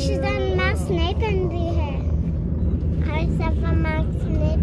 She's a mouse Snape and here. I said a mouse Snape.